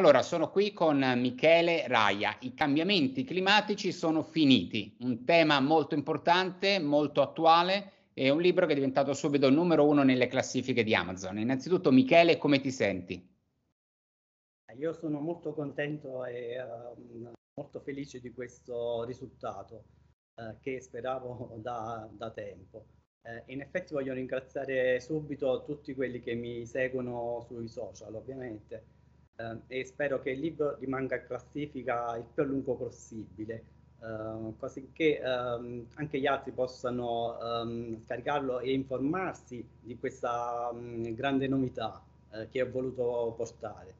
Allora, sono qui con Michele Raia. I cambiamenti climatici sono finiti, un tema molto importante, molto attuale e un libro che è diventato subito il numero uno nelle classifiche di Amazon. Innanzitutto, Michele, come ti senti? Io sono molto contento e uh, molto felice di questo risultato uh, che speravo da, da tempo. Uh, in effetti voglio ringraziare subito tutti quelli che mi seguono sui social, ovviamente e spero che il libro rimanga in classifica il più a lungo possibile, eh, così che ehm, anche gli altri possano ehm, scaricarlo e informarsi di questa mm, grande novità eh, che ho voluto portare.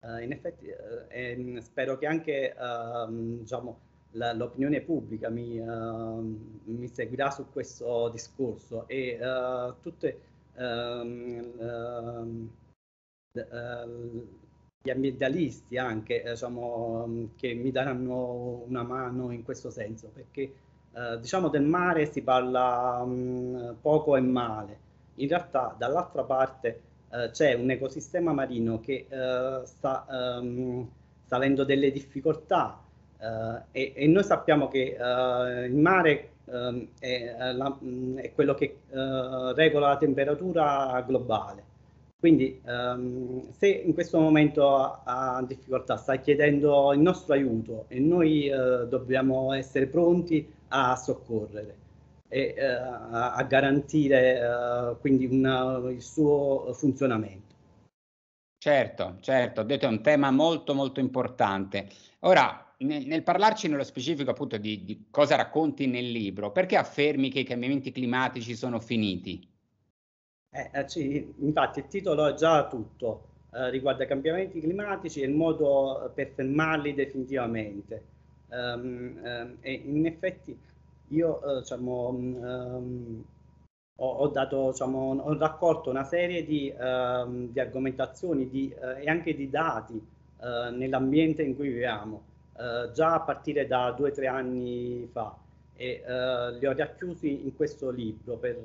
Eh, in effetti eh, spero che anche ehm, diciamo, l'opinione pubblica mi, mi, seguirà su questo discorso e uh, tutte uh, uh, gli ambientalisti anche, diciamo, che mi daranno una mano in questo senso, perché eh, diciamo del mare si parla mh, mm, poco e male. In realtà dall'altra parte eh, c'è un ecosistema marino che eh, sta, ehm, sta, avendo delle difficoltà eh, e, e, noi sappiamo che eh, il mare ehm, è, la, mm, è, quello che regola la temperatura globale quindi um, se in questo momento ha, difficoltà, sta chiedendo il nostro aiuto e noi uh, dobbiamo essere pronti a soccorrere e uh, a, garantire uh, quindi una, il suo funzionamento. Certo, certo, ho detto è un tema molto molto importante. Ora, nel, nel parlarci nello specifico appunto di, di cosa racconti nel libro, perché affermi che i cambiamenti climatici sono finiti? Eh, eh, sì, infatti il titolo è già tutto, eh, riguarda i cambiamenti climatici e il modo per fermarli definitivamente. Um, um, e in effetti io uh, diciamo, um, ho, ho, dato, diciamo, ho, raccolto una serie di, di argomentazioni di, uh, e anche di dati uh, nell'ambiente in cui viviamo, già a partire da due o tre anni fa e li ho racchiusi in questo libro per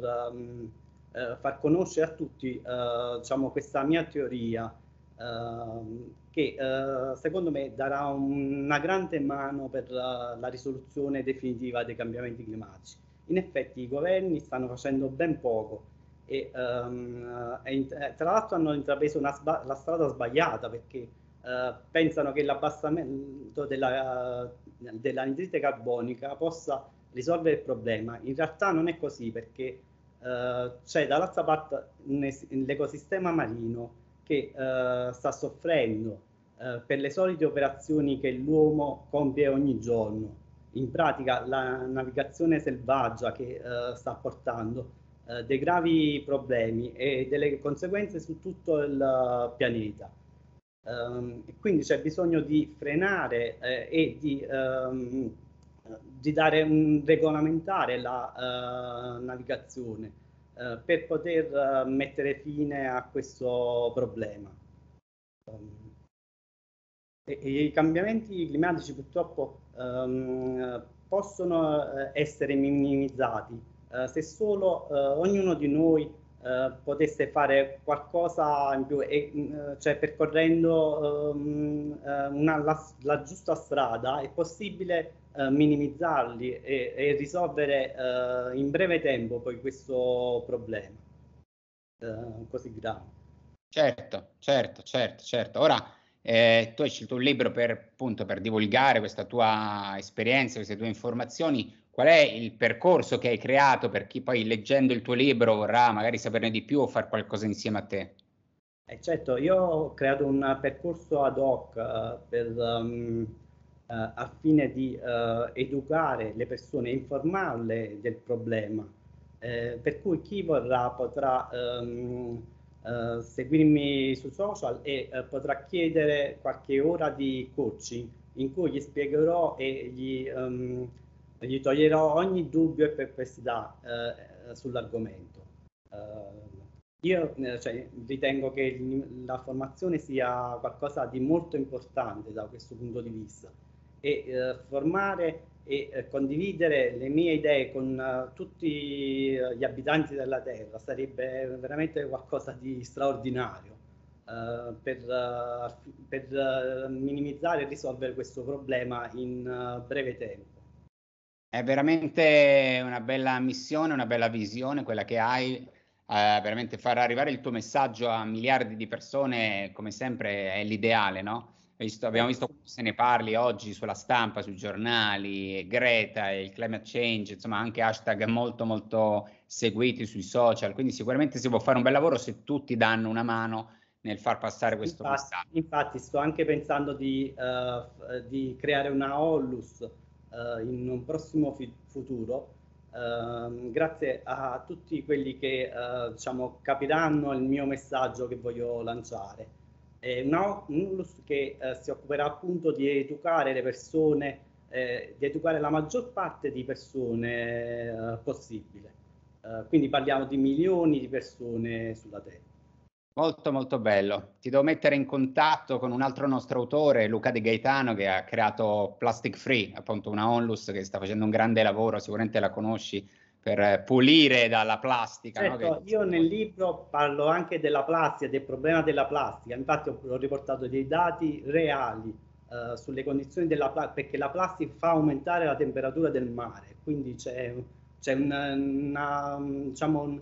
eh, far conoscere a tutti eh, diciamo, questa mia teoria ehm, che eh, secondo me darà una grande mano per la, la risoluzione definitiva dei cambiamenti climatici. In effetti i governi stanno facendo ben poco e, um, e eh, tra l'altro hanno intrapreso la strada sbagliata perché uh, pensano che l'abbassamento della, dell'anidride carbonica possa risolvere il problema. In realtà non è così perché uh, c'è dall'altra parte l'ecosistema marino che uh, sta soffrendo uh, per le solite operazioni che l'uomo compie ogni giorno. In pratica la navigazione selvaggia che sta portando dei gravi problemi e delle conseguenze su tutto il pianeta. Um, quindi c'è bisogno di frenare eh, e di um, di dare un regolamentare la uh, navigazione uh, per poter uh, mettere fine a questo problema. Um, e, e I cambiamenti climatici purtroppo um, possono essere minimizzati se solo ognuno di noi Uh, potesse fare qualcosa in più, e, uh, cioè percorrendo um, uh, una, la, la, giusta strada, è possibile minimizzarli e, e risolvere in breve tempo poi questo problema così grave. Certo, certo, certo, certo. Ora eh, tu hai scelto un libro per, appunto, per divulgare questa tua esperienza, queste tue informazioni qual è il percorso che hai creato per chi poi leggendo il tuo libro vorrà magari saperne di più o fare qualcosa insieme a te? Eh certo, io ho creato un percorso ad hoc uh, per, um, uh, al fine di uh, educare le persone, informarle del problema, per cui chi vorrà potrà um, seguirmi su social e potrà chiedere qualche ora di coaching in cui gli spiegherò e gli... Um, gli toglierò ogni dubbio e perplessità eh, sull'argomento. Uh, io eh, cioè, ritengo che la formazione sia qualcosa di molto importante da questo punto di vista e eh, formare e eh, condividere le mie idee con uh, tutti gli abitanti della Terra sarebbe veramente qualcosa di straordinario. uh, per, per minimizzare e risolvere questo problema in breve tempo. È veramente una bella missione, una bella visione quella che hai, eh, veramente far arrivare il tuo messaggio a miliardi di persone, come sempre, è l'ideale, no? Visto, abbiamo visto se ne parli oggi sulla stampa, sui giornali, Greta e il climate change, insomma anche hashtag molto molto seguiti sui social, quindi sicuramente si può fare un bel lavoro se tutti danno una mano nel far passare questo infatti, messaggio. Infatti sto anche pensando di, uh, di creare una Ollus uh, in un prossimo fi- futuro, uh, grazie a tutti quelli che uh, diciamo, capiranno il mio messaggio che voglio lanciare. È una Unulus che eh, si occuperà appunto di educare le persone, eh, di educare la maggior parte di persone possibile. quindi parliamo di milioni di persone sulla Terra. Molto molto bello. Ti devo mettere in contatto con un altro nostro autore, Luca De Gaetano, che ha creato Plastic Free, appunto una onlus che sta facendo un grande lavoro, sicuramente la conosci, per pulire dalla plastica. Certo, no? io nel libro parlo anche della plastica, del problema della plastica, infatti ho, ho riportato dei dati reali uh, sulle condizioni della plastica, perché la plastica fa aumentare la temperatura del mare, quindi c'è, c'è una, una, diciamo, un,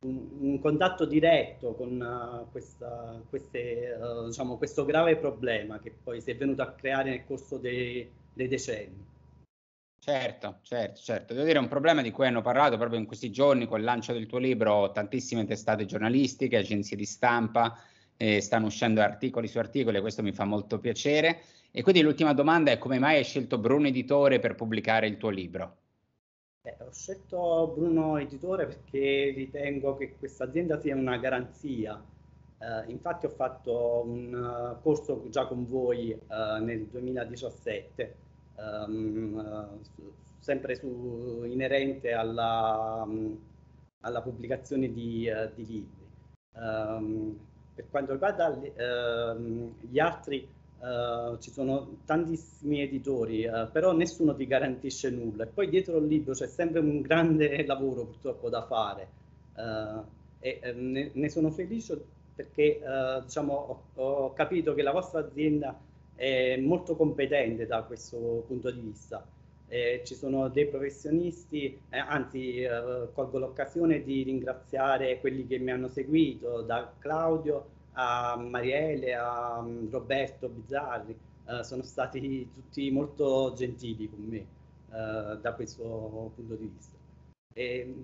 un, un contatto diretto con uh, questa, queste, uh, diciamo, questo grave problema che poi si è venuto a creare nel corso dei, dei decenni. Certo, certo, certo. Devo dire, è un problema di cui hanno parlato proprio in questi giorni con il lancio del tuo libro tantissime testate giornalistiche, agenzie di stampa, eh, stanno uscendo articoli su articoli e questo mi fa molto piacere. E quindi l'ultima domanda è come mai hai scelto Bruno Editore per pubblicare il tuo libro? Eh, ho scelto Bruno Editore perché ritengo che questa azienda sia una garanzia. Eh, infatti ho fatto un uh, corso già con voi uh, nel 2017, um, uh, sempre su, inerente alla, um, alla pubblicazione di, di libri. Um, per quanto riguarda gli altri Uh, ci sono tantissimi editori, uh, però nessuno ti garantisce nulla. E poi dietro il libro c'è sempre un grande lavoro purtroppo da fare. Uh, e ne, ne, sono felice perché diciamo, ho, ho, capito che la vostra azienda è molto competente da questo punto di vista. Eh, ci sono dei professionisti, eh, anzi colgo l'occasione di ringraziare quelli che mi hanno seguito, da Claudio a Marielle, a mm, Roberto Bizzarri, eh, sono stati tutti molto gentili con me eh, da questo punto di vista. E,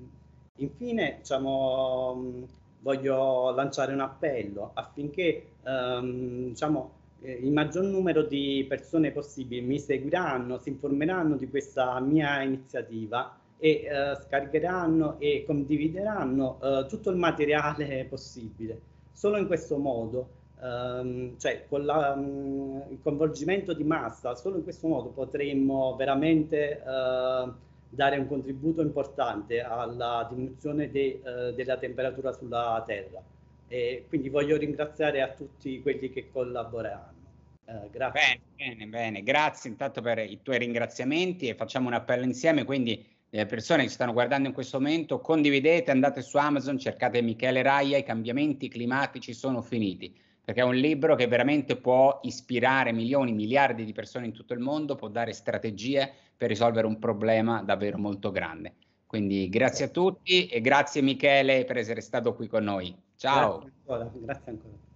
infine, diciamo, mm, voglio lanciare un appello affinché um, diciamo, eh, il maggior numero di persone possibili mi seguiranno, si informeranno di questa mia iniziativa e uh, scaricheranno e condivideranno uh, tutto il materiale possibile. Solo in questo modo, ehm, cioè con la, um, il coinvolgimento di massa, solo in questo modo potremmo veramente eh, dare un contributo importante alla diminuzione de, eh, della temperatura sulla Terra. E quindi voglio ringraziare a tutti quelli che collaboreranno. Eh, grazie. Bene, bene, bene. Grazie intanto per i tuoi ringraziamenti e facciamo un appello insieme. Quindi le persone che stanno guardando in questo momento, condividete, andate su Amazon, cercate Michele Raia, i cambiamenti climatici sono finiti, perché è un libro che veramente può ispirare milioni, miliardi di persone in tutto il mondo, può dare strategie per risolvere un problema davvero molto grande. Quindi grazie a tutti e grazie Michele per essere stato qui con noi. Ciao. Grazie ancora. Grazie ancora.